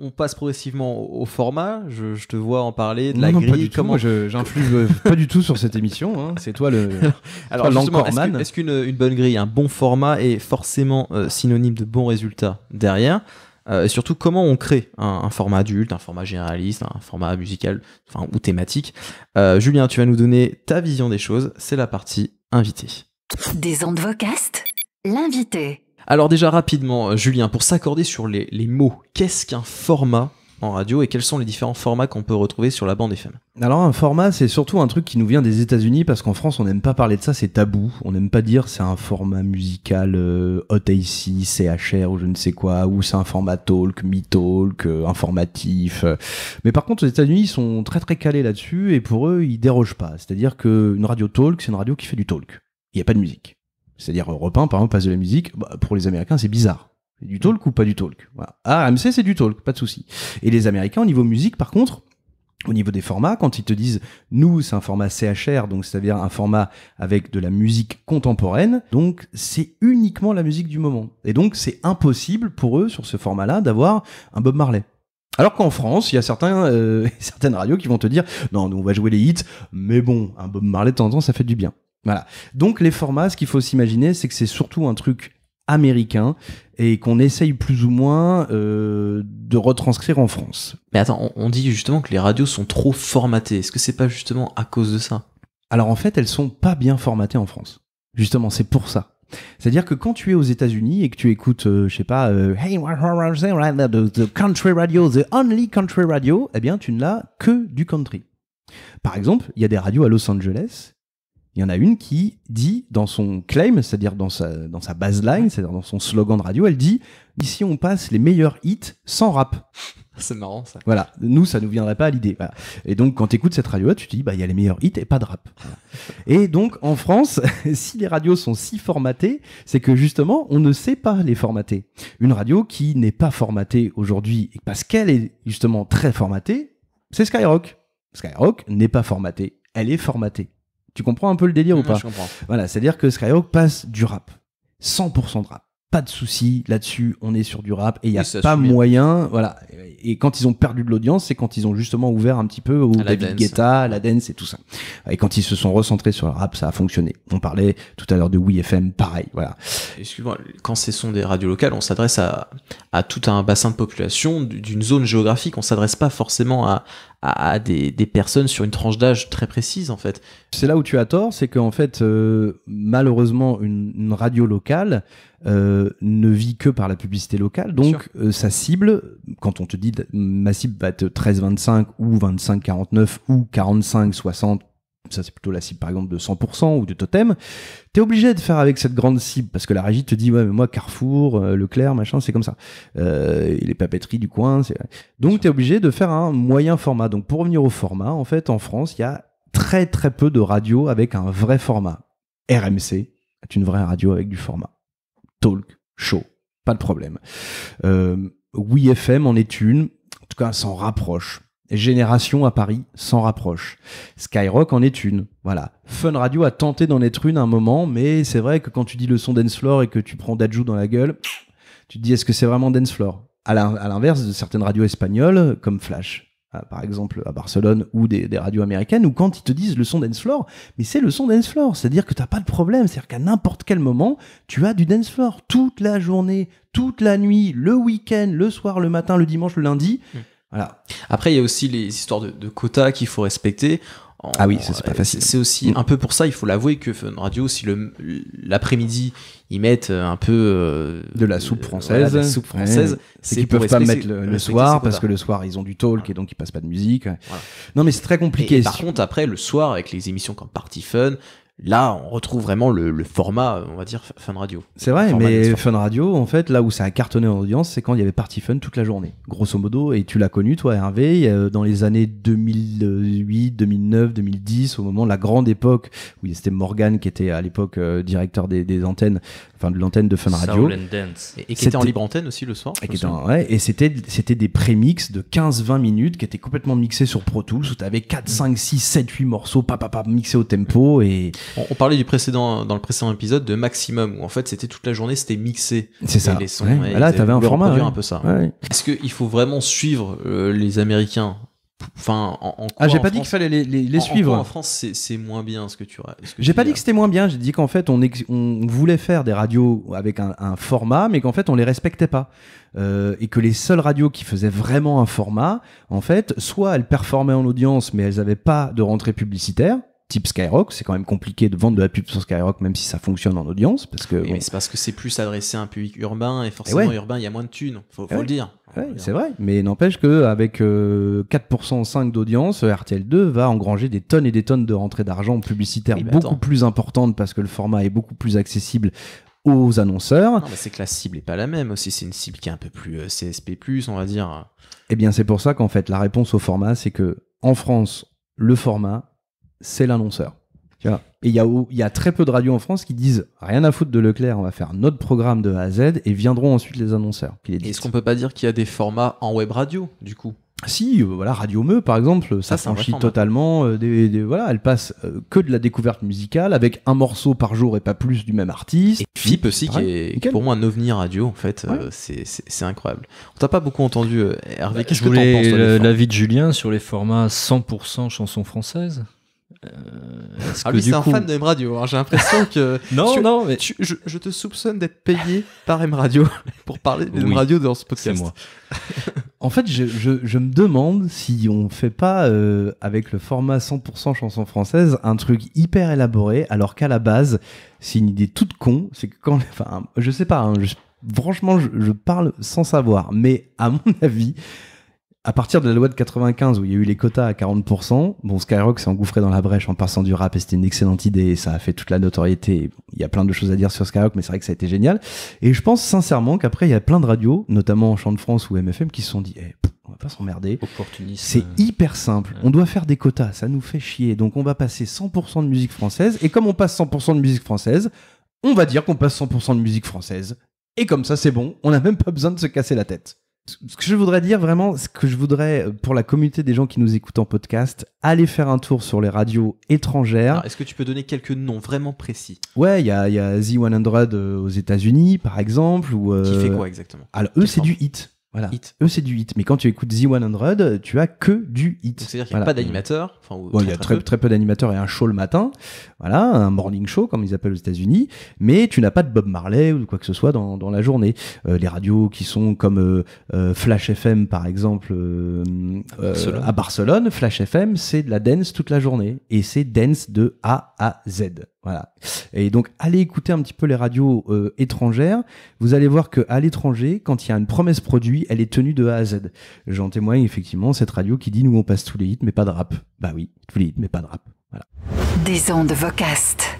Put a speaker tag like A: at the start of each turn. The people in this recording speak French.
A: on passe progressivement au, format. Je, te vois en parler de la
B: non,
A: grille.
B: Pas du comment j'influe euh, pas du tout sur cette émission. Hein. C'est toi le.
A: Alors est-ce qu'une bonne grille, un bon format est forcément euh, synonyme de bons résultats derrière? Euh, et surtout, comment on crée un, format adulte, un format généraliste, un format musical enfin, ou thématique? Julien, tu vas nous donner ta vision des choses. C'est la partie invité.
C: Des ondes vocastes, l'invité.
A: Alors déjà rapidement, euh, Julien, pour s'accorder sur les, mots, qu'est-ce qu'un format en radio et quels sont les différents formats qu'on peut retrouver sur la bande FM
B: Alors un format, c'est surtout un truc qui nous vient des États-Unis parce qu'en France, on n'aime pas parler de ça, c'est tabou. On n'aime pas dire c'est un format musical euh, Hot AC, CHR ou je ne sais quoi, ou c'est un format talk, mi-talk, euh, informatif. Mais par contre, aux États-Unis, ils sont très très calés là-dessus et pour eux, ils dérogent pas. C'est-à-dire qu'une radio talk, c'est une radio qui fait du talk. Il n'y a pas de musique. C'est-à-dire Europe 1, par exemple, passe de la musique. Bah, pour les Américains, c'est bizarre. C'est du talk ou pas du talk voilà. Ah, RMC, c'est du talk, pas de souci. Et les Américains, au niveau musique, par contre, au niveau des formats, quand ils te disent nous, c'est un format CHR, donc c'est-à-dire un format avec de la musique contemporaine, donc c'est uniquement la musique du moment. Et donc c'est impossible pour eux sur ce format-là d'avoir un Bob Marley. Alors qu'en France, il y a certains, euh, certaines radios qui vont te dire non, nous on va jouer les hits, mais bon, un Bob Marley de temps en temps, ça fait du bien. Voilà. Donc les formats, ce qu'il faut s'imaginer, c'est que c'est surtout un truc américain et qu'on essaye plus ou moins euh, de retranscrire en France.
A: Mais attends, on, dit justement que les radios sont trop formatées. Est-ce que c'est pas justement à cause de ça?
B: Alors en fait, elles sont pas bien formatées en France. Justement, c'est pour ça. C'est-à-dire que quand tu es aux États-Unis et que tu écoutes, euh, je sais pas, euh, Hey, the country radio, the only country radio, eh bien, tu n'as que du country. Par exemple, il y a des radios à Los Angeles il y en a une qui dit dans son claim, c'est-à-dire dans sa, dans sa baseline, c'est-à-dire dans son slogan de radio, elle dit Ici on passe les meilleurs hits sans rap.
A: C'est marrant ça.
B: Voilà, nous ça nous viendrait pas à l'idée. Et donc quand tu écoutes cette radio-là, tu te dis bah il y a les meilleurs hits et pas de rap. et donc en France, si les radios sont si formatées, c'est que justement on ne sait pas les formater. Une radio qui n'est pas formatée aujourd'hui parce qu'elle est justement très formatée, c'est Skyrock. Skyrock n'est pas formatée, elle est formatée. Tu comprends un peu le délire ou pas
A: Je comprends.
B: Voilà, c'est-à-dire que Skyrock passe du rap. 100% de rap pas de souci là-dessus, on est sur du rap et il y a pas moyen, voilà. Et quand ils ont perdu de l'audience, c'est quand ils ont justement ouvert un petit peu au David Guetta, la dance et tout ça. Et quand ils se sont recentrés sur le rap, ça a fonctionné. On parlait tout à l'heure de WeFM, pareil, voilà.
A: Excuse-moi, quand ce sont des radios locales, on s'adresse à, à tout un bassin de population d'une zone géographique. On s'adresse pas forcément à, à, des, des, personnes sur une tranche d'âge très précise en fait.
B: C'est là où tu as tort, c'est qu'en fait, euh, malheureusement, une, une radio locale euh, ne vit que par la publicité locale. Donc euh, sa cible, quand on te dit ma cible va être 13-25 ou 25-49 ou 45-60, ça c'est plutôt la cible par exemple de 100% ou de totem, t'es obligé de faire avec cette grande cible parce que la régie te dit ouais mais moi Carrefour, euh, Leclerc, machin, c'est comme ça. Euh, les papeteries du coin, c'est... donc t'es obligé de faire un moyen format. Donc pour revenir au format, en fait en France il y a très très peu de radios avec un vrai format. RMC est une vraie radio avec du format talk show. Pas de problème. Euh, oui FM en est une. En tout cas, s'en rapproche. Génération à Paris s'en rapproche. Skyrock en est une. Voilà. Fun Radio a tenté d'en être une à un moment, mais c'est vrai que quand tu dis le son dance floor et que tu prends Dajou dans la gueule, tu te dis est-ce que c'est vraiment dance floor? À l'inverse de certaines radios espagnoles comme Flash par exemple à Barcelone ou des, radios américaines, où quand ils te disent le son dance floor, mais c'est le son dance floor, c'est-à-dire que t'as pas de problème, c'est-à-dire qu'à n'importe quel moment, tu as du dance floor toute la journée, toute la nuit, le week-end, le soir, le matin, le dimanche, le lundi. Hmm. Voilà.
A: Après, il y a aussi les histoires de, de quotas qu'il faut respecter
B: ah oui, c'est pas facile.
A: C'est aussi mm. un peu pour ça, il faut l'avouer que Fun Radio, si l'après-midi ils mettent un peu euh,
B: de la soupe française, la
A: soupe française,
B: c'est qu'ils peuvent pas mettre le, soir parce que le soir ils ont du talk et donc ils passent pas de musique. Non mais c'est très compliqué.
A: par contre après le soir avec les émissions comme Party Fun, Là, on retrouve vraiment le, format, on va dire, Fun Radio.
B: C'est vrai, mais Fun Radio, en fait, là où ça a cartonné en audience, c'est quand il y avait Party Fun toute la journée, grosso modo. Et tu l'as connu, toi, Hervé, euh, dans les années 2008, 2009, 2010, au moment de la grande époque où c'était Morgan qui était à l'époque euh, directeur des, antennes, enfin de l'antenne de Fun Radio.
A: Et, qui était en libre antenne aussi le soir.
B: Et, et c'était c'était des prémix de 15-20 minutes qui étaient complètement mixés sur Pro Tools où tu avais 4, 5, 6, 7, 8 morceaux, pas, pas, mixés au tempo. Et...
A: On, parlait du précédent, dans le précédent épisode de Maximum où en fait c'était toute la journée, c'était mixé.
B: C'est ça.
A: Les sons,
B: Là, tu avais un format.
A: un peu ça. Est-ce qu'il faut vraiment suivre euh, les Américains Enfin, en,
B: ah, j'ai pas dit qu'il fallait les, les, suivre.
A: En, France, c'est moins bien ce que tu.
B: J'ai pas dit que c'était moins bien. J'ai dit qu'en fait, on, on, voulait faire des radios avec un, un format, mais qu'en fait, on les respectait pas. Euh, et que les seules radios qui faisaient vraiment un format, en fait, soit elles performaient en audience, mais elles n'avaient pas de rentrée publicitaire type Skyrock, c'est quand même compliqué de vendre de la pub sur Skyrock, même si ça fonctionne en audience, parce que.
A: mais c'est parce que c'est plus adressé à un public urbain et forcément urbain, il y a moins de thunes. Faut, faut le dire.
B: c'est vrai, mais n'empêche qu'avec euh, 4% 5 d'audience, RTL2 va engranger des tonnes et des tonnes de rentrées d'argent publicitaires beaucoup plus importantes parce que le format est beaucoup plus accessible aux annonceurs.
A: C'est que la cible est pas la même aussi, c'est une cible qui est un peu plus euh, CSP+, on va dire.
B: Eh bien, c'est pour ça qu'en fait, la réponse au format, c'est que en France, le format, c'est l'annonceur. Et il y, a, y a très peu de radios en France qui disent rien à foutre de Leclerc, on va faire notre programme de A à Z et viendront ensuite les annonceurs.
A: Est-ce qu'on peut pas dire qu'il y a des formats en web radio du coup?
B: Si, euh, voilà, Radio Meux, par exemple, ça, franchit totalement. Euh, des, voilà, elle passe euh, que de la découverte musicale avec un morceau par jour et pas plus du même artiste. Et
A: FIP aussi, qui est pour moi un ovni radio, en fait, c'est incroyable. On t'a pas beaucoup entendu, Hervé. Bah, Qu'est-ce que tu penses
D: L'avis de Julien sur les formats 100% chansons françaises
A: euh, ah, lui, c'est un fan de M Radio. Hein. J'ai l'impression que.
D: non, non, mais.
A: je, te soupçonne d'être payé par M Radio pour parler de M Radio dans ce podcast.
B: moi. en fait, je, je, me demande si on fait pas, euh, avec le format 100% chanson française, un truc hyper élaboré, alors qu'à la base, c'est une idée toute con. C'est que quand. Enfin, je sais pas, hein, franchement, je parle sans savoir. Mais à mon avis à partir de la loi de 95 où il y a eu les quotas à 40%, bon, Skyrock s'est engouffré dans la brèche en passant du rap et c'était une excellente idée et ça a fait toute la notoriété. Il y a plein de choses à dire sur Skyrock, mais c'est vrai que ça a été génial. Et je pense sincèrement qu'après, il y a plein de radios, notamment en Chant de France ou MFM, qui se sont dit, eh, on va pas s'emmerder. C'est hyper simple. On doit faire des quotas, ça nous fait chier. Donc on va passer 100% de musique française et comme on passe 100% de musique française, on va dire qu'on passe 100% de musique française. Et comme ça, c'est bon. On n'a même pas besoin de se casser la tête ce que je voudrais dire vraiment, ce que je voudrais euh, pour la communauté des gens qui nous écoutent en podcast, allez faire un tour sur les radios étrangères.
A: Est-ce que tu peux donner quelques noms vraiment précis?
B: Ouais, il y a, y a Z100 euh, aux États-Unis, par exemple. Ou,
A: Qui fait quoi exactement?
B: Alors, eux, c'est du hit. Voilà. Eux, c'est du hit. Mais quand tu écoutes Z100, tu as que du hit.
A: C'est-à-dire qu'il n'y a pas d'animateur.
B: il y a très, très, peu, d'animateurs et un show le matin. Voilà, un morning show, comme ils appellent aux États-Unis. Mais tu n'as pas de Bob Marley ou quoi que ce soit dans, dans la journée. Euh, les radios qui sont comme euh, euh, Flash FM, par exemple, à Barcelone. Flash FM, c'est de la dance toute la journée. Et c'est dance de A à Z. Voilà. Et donc, allez écouter un petit peu les radios euh, étrangères. Vous allez voir que à l'étranger, quand il y a une promesse produit, elle est tenue de A à Z. J'en témoigne effectivement cette radio qui dit nous on passe tous les hits mais pas de rap. Bah oui, tous les hits mais pas de rap. Voilà.
C: Des ondes Vocast.